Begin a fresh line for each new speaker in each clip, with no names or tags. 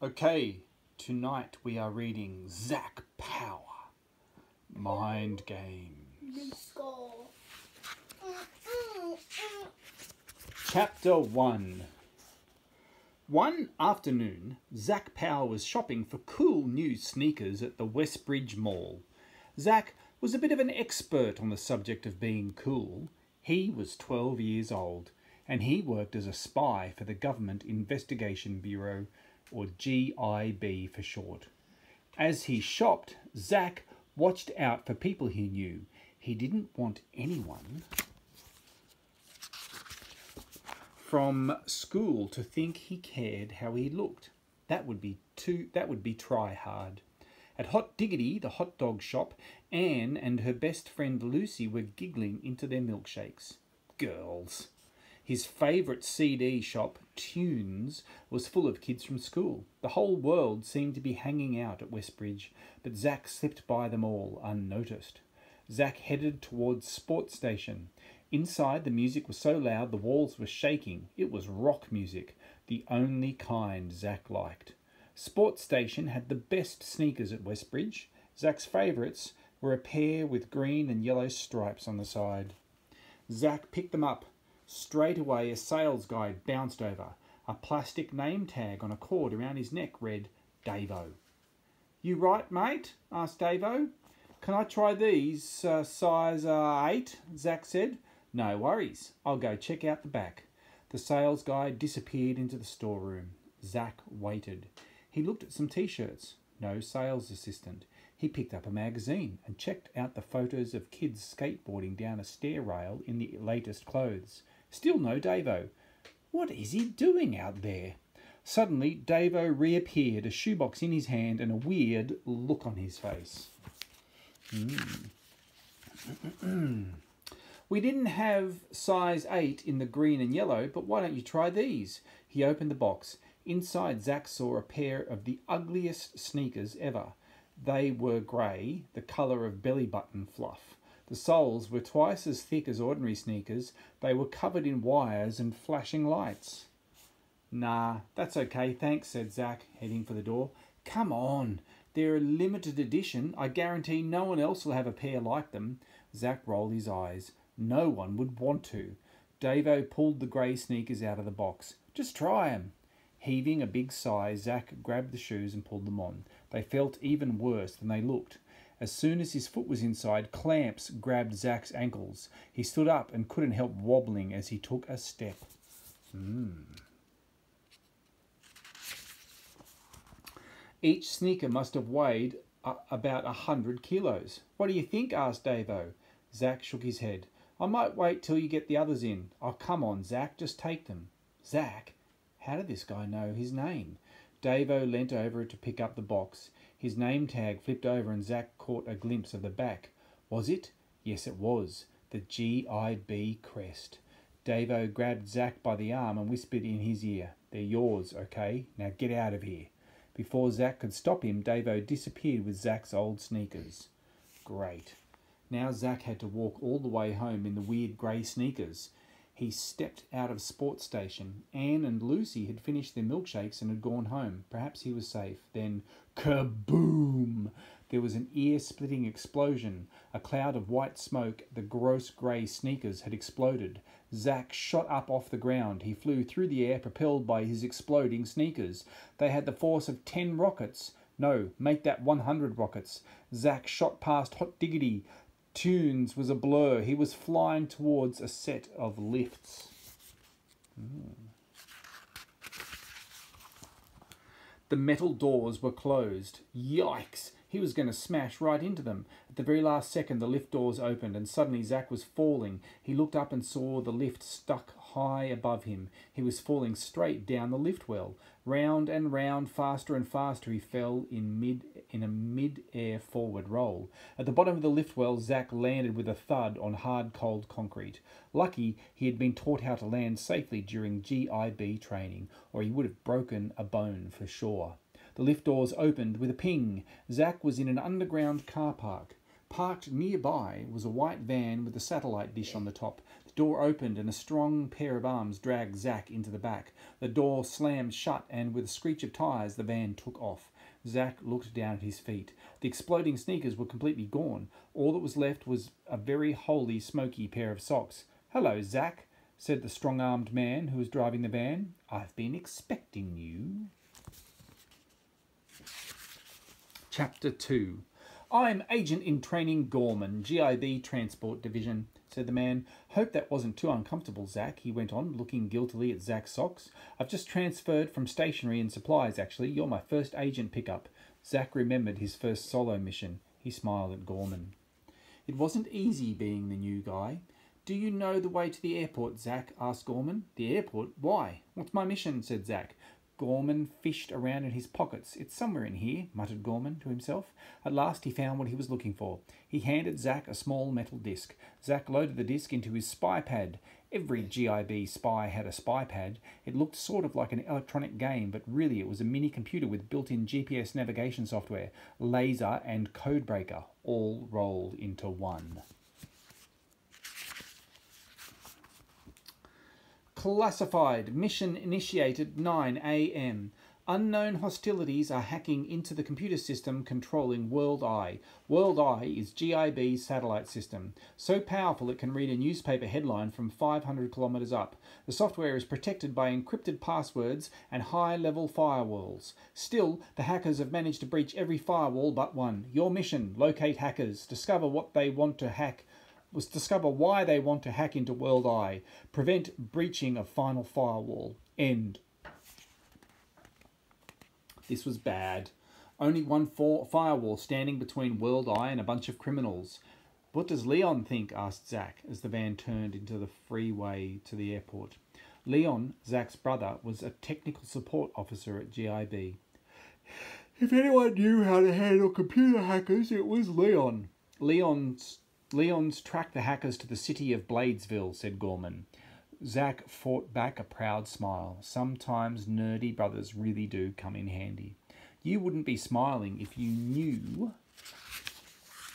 Okay, tonight we are reading Zac Power Mind
Games.
Chapter 1 One afternoon, Zac Power was shopping for cool new sneakers at the Westbridge Mall. Zac was a bit of an expert on the subject of being cool. He was 12 years old and he worked as a spy for the Government Investigation Bureau, or GIB for short. As he shopped, Zac watched out for people he knew. He didn't want anyone from school to think he cared how he looked. That would be too that would be try hard. At Hot Diggity, the hot dog shop, Anne and her best friend Lucy were giggling into their milkshakes. Girls. His favourite CD shop, Tunes, was full of kids from school. The whole world seemed to be hanging out at Westbridge, but Zac slipped by them all unnoticed. Zac headed towards Sports Station. Inside, the music was so loud the walls were shaking. It was rock music, the only kind Zac liked. Sports Station had the best sneakers at Westbridge. Zac's favourites were a pair with green and yellow stripes on the side. Zac picked them up. Straight away, a sales guy bounced over. A plastic name tag on a cord around his neck read Davo. You right, mate? asked Davo. Can I try these, uh, size uh, 8? Zac said. No worries. I'll go check out the back. The sales guy disappeared into the storeroom. Zac waited. He looked at some t shirts. No sales assistant. He picked up a magazine and checked out the photos of kids skateboarding down a stair rail in the latest clothes. Still no Davo. What is he doing out there? Suddenly, Davo reappeared, a shoebox in his hand and a weird look on his face. Mm. we didn't have size 8 in the green and yellow, but why don't you try these? He opened the box. Inside, Zac saw a pair of the ugliest sneakers ever. They were grey, the colour of belly button fluff. The soles were twice as thick as ordinary sneakers. They were covered in wires and flashing lights. Nah, that's okay, thanks, said Zac, heading for the door. Come on, they're a limited edition. I guarantee no one else will have a pair like them. Zac rolled his eyes. No one would want to. Davo pulled the grey sneakers out of the box. Just try try 'em. Heaving a big sigh, Zac grabbed the shoes and pulled them on. They felt even worse than they looked. As soon as his foot was inside, clamps grabbed Zac's ankles. He stood up and couldn't help wobbling as he took a step. Mm. Each sneaker must have weighed about a hundred kilos. What do you think? asked Davo. Zac shook his head. I might wait till you get the others in. Oh, come on, Zac, just take them. Zac? How did this guy know his name? Davo leant over to pick up the box. His name tag flipped over and Zac caught a glimpse of the back. Was it? Yes, it was. The GIB crest. Davo grabbed Zac by the arm and whispered in his ear, They're yours, okay? Now get out of here. Before Zac could stop him, Davo disappeared with Zac's old sneakers. Great. Now Zac had to walk all the way home in the weird grey sneakers. He stepped out of Sports Station. Anne and Lucy had finished their milkshakes and had gone home. Perhaps he was safe. Then, kaboom! There was an ear splitting explosion. A cloud of white smoke, the gross grey sneakers had exploded. Zac shot up off the ground. He flew through the air, propelled by his exploding sneakers. They had the force of ten rockets. No, make that 100 rockets. Zac shot past Hot Diggity, Tunes was a blur. He was flying towards a set of lifts. Mm. The metal doors were closed. Yikes! He was going to smash right into them. At the very last second, the lift doors opened, and suddenly Zac was falling. He looked up and saw the lift stuck high above him. He was falling straight down the lift well. Round and round, faster and faster, he fell in mid in a mid-air forward roll. At the bottom of the lift well, Zac landed with a thud on hard, cold concrete. Lucky he had been taught how to land safely during GIB training, or he would have broken a bone for sure. The lift doors opened with a ping. Zac was in an underground car park. Parked nearby was a white van with a satellite dish on the top. Door opened and a strong pair of arms dragged Zac into the back. The door slammed shut and with a screech of tyres the van took off. Zac looked down at his feet. The exploding sneakers were completely gone. All that was left was a very holy smoky pair of socks. Hello, Zac, said the strong armed man who was driving the van. I've been expecting you. Chapter 2 I'm Agent in Training Gorman, GIB Transport Division, said the man. Hope that wasn't too uncomfortable, Zac, he went on, looking guiltily at Zac's socks. I've just transferred from stationery and supplies, actually. You're my first agent pickup. Zac remembered his first solo mission. He smiled at Gorman. It wasn't easy being the new guy. Do you know the way to the airport, Zac? asked Gorman. The airport? Why? What's my mission? said Zac. Gorman fished around in his pockets. It's somewhere in here, muttered Gorman to himself. At last he found what he was looking for. He handed Zac a small metal disc. Zac loaded the disc into his spy pad. Every GIB spy had a spy pad. It looked sort of like an electronic game, but really it was a mini computer with built in GPS navigation software, laser, and codebreaker, all rolled into one. Classified. Mission initiated 9 a.m. Unknown hostilities are hacking into the computer system controlling World Eye. World Eye is GIB's satellite system, so powerful it can read a newspaper headline from 500 kilometers up. The software is protected by encrypted passwords and high level firewalls. Still, the hackers have managed to breach every firewall but one. Your mission locate hackers, discover what they want to hack was discover why they want to hack into World Eye, prevent breaching of final firewall. End. This was bad. Only one firewall standing between World Eye and a bunch of criminals. What does Leon think? asked Zac as the van turned into the freeway to the airport. Leon, Zac's brother, was a technical support officer at GIB. If anyone knew how to handle computer hackers, it was Leon. Leon's Leon's tracked the hackers to the city of Bladesville, said Gorman. Zac fought back a proud smile. Sometimes nerdy brothers really do come in handy. You wouldn't be smiling if you knew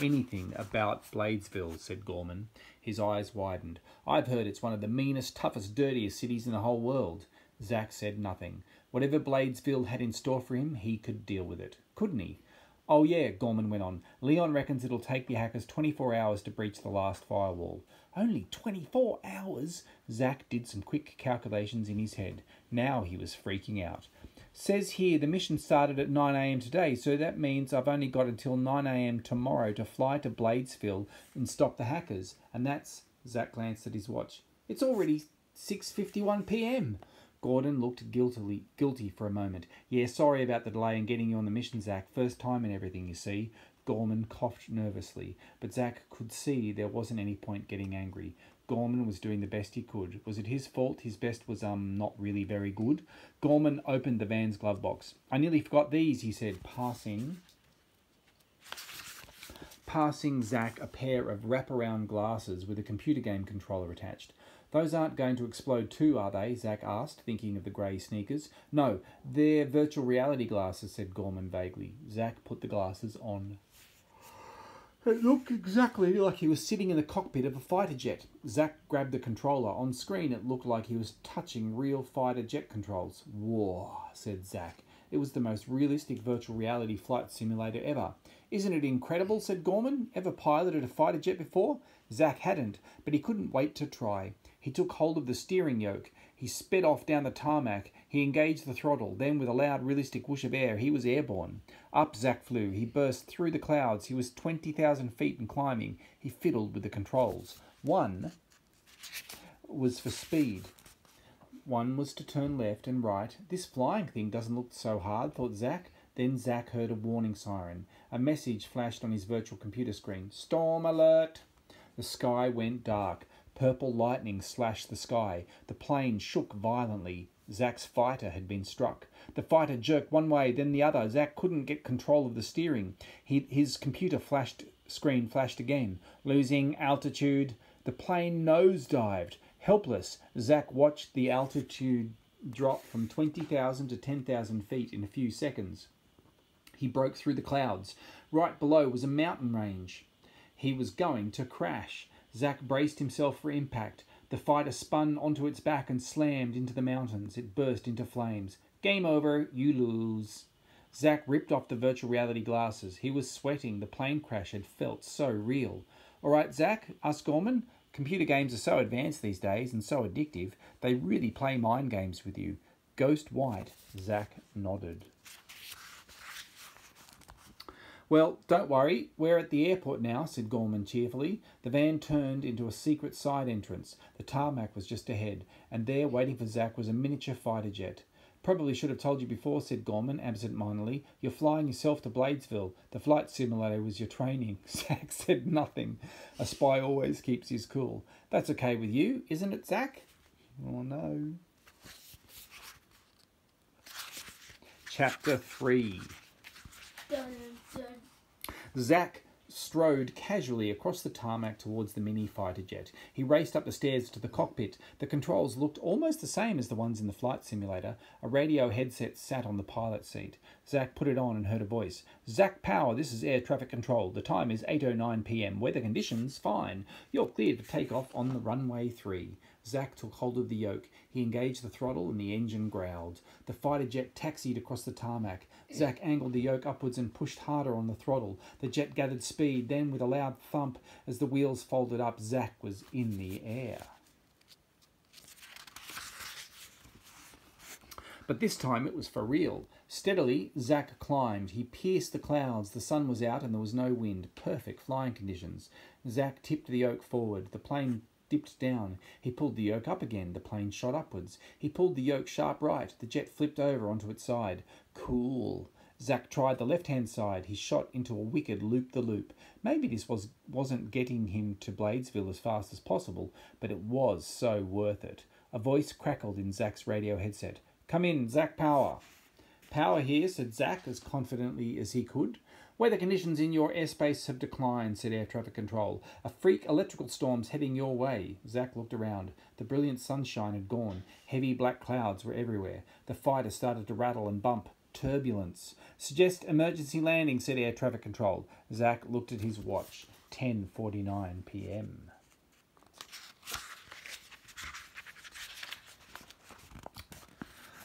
anything about Bladesville, said Gorman. His eyes widened. I've heard it's one of the meanest, toughest, dirtiest cities in the whole world. Zac said nothing. Whatever Bladesville had in store for him, he could deal with it. Couldn't he? Oh, yeah, Gorman went on. Leon reckons it'll take the hackers 24 hours to breach the last firewall. Only 24 hours? Zac did some quick calculations in his head. Now he was freaking out. Says here the mission started at 9am today, so that means I've only got until 9am tomorrow to fly to Bladesville and stop the hackers. And that's, Zac glanced at his watch, it's already 6.51pm. Gordon looked guiltily, guilty for a moment. Yeah, sorry about the delay in getting you on the mission, Zac. First time and everything, you see. Gorman coughed nervously, but Zac could see there wasn't any point getting angry. Gorman was doing the best he could. Was it his fault? His best was um not really very good. Gorman opened the van's glove box. I nearly forgot these, he said, passing passing Zac a pair of wraparound glasses with a computer game controller attached. Those aren't going to explode too, are they? Zac asked, thinking of the grey sneakers. No, they're virtual reality glasses, said Gorman vaguely. Zac put the glasses on. It looked exactly like he was sitting in the cockpit of a fighter jet. Zac grabbed the controller. On screen, it looked like he was touching real fighter jet controls. Whoa, said Zac. It was the most realistic virtual reality flight simulator ever. Isn't it incredible? said Gorman. Ever piloted a fighter jet before? Zac hadn't, but he couldn't wait to try. He took hold of the steering yoke. He sped off down the tarmac. He engaged the throttle. Then, with a loud, realistic whoosh of air, he was airborne. Up Zac flew. He burst through the clouds. He was 20,000 feet and climbing. He fiddled with the controls. One was for speed. One was to turn left and right. This flying thing doesn't look so hard, thought Zac. Then Zac heard a warning siren. A message flashed on his virtual computer screen. Storm alert! The sky went dark. Purple lightning slashed the sky. The plane shook violently. Zac's fighter had been struck. The fighter jerked one way, then the other. Zac couldn't get control of the steering. He, his computer flashed screen flashed again. Losing altitude. The plane nosedived. Helpless, Zac watched the altitude drop from 20,000 to 10,000 feet in a few seconds. He broke through the clouds. Right below was a mountain range. He was going to crash. Zac braced himself for impact. The fighter spun onto its back and slammed into the mountains. It burst into flames. Game over, you lose. Zac ripped off the virtual reality glasses. He was sweating. The plane crash had felt so real. All right, Zac, asked Gorman. Computer games are so advanced these days and so addictive, they really play mind games with you. Ghost White. Zac nodded. Well, don't worry, we're at the airport now, said Gorman cheerfully. The van turned into a secret side entrance. The tarmac was just ahead, and there, waiting for Zac, was a miniature fighter jet. Probably should have told you before, said Gorman absent-mindedly. You're flying yourself to Bladesville. The flight simulator was your training. Zac said nothing. A spy always keeps his cool. That's okay with you, isn't it, Zac? Oh, no. Chapter 3
Dun, dun.
Zac strode casually across the tarmac towards the mini fighter jet. He raced up the stairs to the cockpit. The controls looked almost the same as the ones in the flight simulator. A radio headset sat on the pilot seat. Zac put it on and heard a voice. Zac Power, this is air traffic control. The time is 8.09 p.m. Weather conditions, fine. You're cleared to take off on the runway 3. Zac took hold of the yoke. He engaged the throttle and the engine growled. The fighter jet taxied across the tarmac. Zac angled the yoke upwards and pushed harder on the throttle. The jet gathered speed. Then, with a loud thump, as the wheels folded up, Zac was in the air. But this time it was for real. Steadily, Zac climbed. He pierced the clouds. The sun was out and there was no wind. Perfect flying conditions. Zac tipped the yoke forward. The plane dipped down. He pulled the yoke up again. The plane shot upwards. He pulled the yoke sharp right. The jet flipped over onto its side. Cool. Zac tried the left-hand side. He shot into a wicked loop-the-loop. Maybe this was, wasn't getting him to Bladesville as fast as possible, but it was so worth it. A voice crackled in Zac's radio headset. Come in, Zac Power. Power here, said Zac as confidently as he could. Weather conditions in your airspace have declined, said Air Traffic Control. A freak electrical storm's heading your way. Zac looked around. The brilliant sunshine had gone. Heavy black clouds were everywhere. The fighter started to rattle and bump. Turbulence. Suggest emergency landing, said Air Traffic Control. Zac looked at his watch. 10.49 p.m.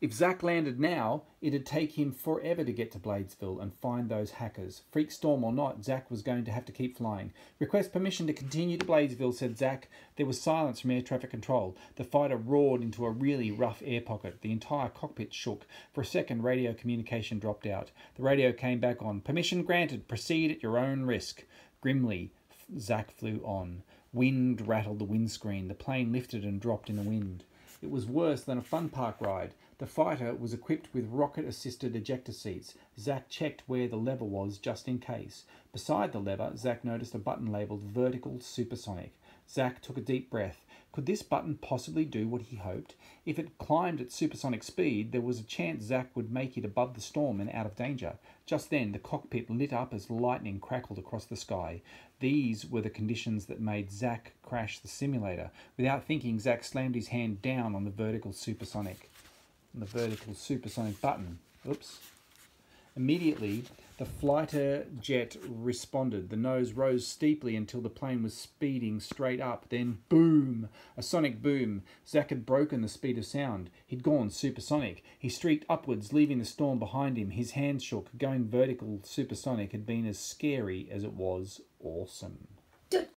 If Zac landed now, it'd take him forever to get to Bladesville and find those hackers. Freak storm or not, Zac was going to have to keep flying. Request permission to continue to Bladesville, said Zac. There was silence from air traffic control. The fighter roared into a really rough air pocket. The entire cockpit shook. For a second, radio communication dropped out. The radio came back on. Permission granted. Proceed at your own risk. Grimly, Zac flew on. Wind rattled the windscreen. The plane lifted and dropped in the wind. It was worse than a fun park ride. The fighter was equipped with rocket-assisted ejector seats. Zac checked where the lever was just in case. Beside the lever, Zac noticed a button labelled Vertical Supersonic. Zac took a deep breath. Could this button possibly do what he hoped? If it climbed at supersonic speed, there was a chance Zac would make it above the storm and out of danger. Just then, the cockpit lit up as lightning crackled across the sky. These were the conditions that made Zac crash the simulator. Without thinking, Zac slammed his hand down on the vertical supersonic the vertical supersonic button. Oops. Immediately, the fighter jet responded. The nose rose steeply until the plane was speeding straight up. Then, boom! A sonic boom. Zac had broken the speed of sound. He'd gone supersonic. He streaked upwards, leaving the storm behind him. His hands shook. Going vertical supersonic had been as scary as it was awesome.